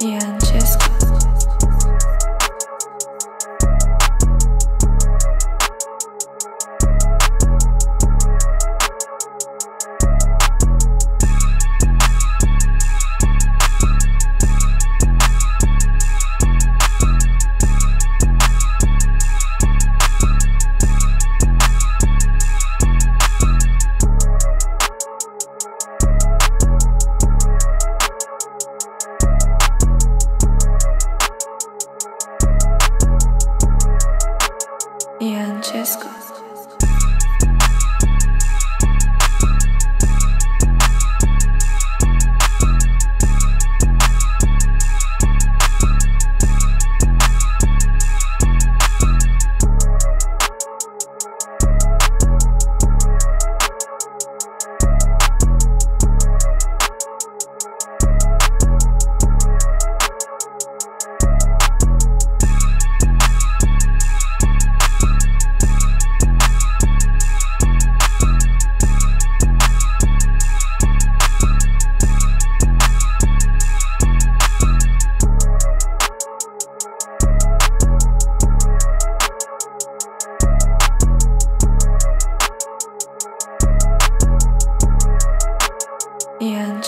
Francesco. Francesco. Ian